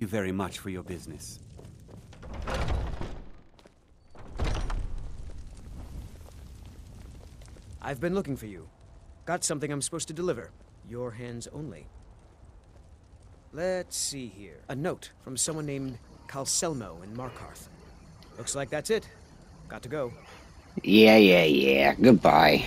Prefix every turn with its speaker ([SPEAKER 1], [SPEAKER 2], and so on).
[SPEAKER 1] you very much for your business.
[SPEAKER 2] I've been looking for you. Got something I'm supposed to deliver. Your hands only. Let's see here. A note from someone named Calcelmo in Markarth. Looks like that's it. Got to go.
[SPEAKER 3] Yeah, yeah, yeah. Goodbye.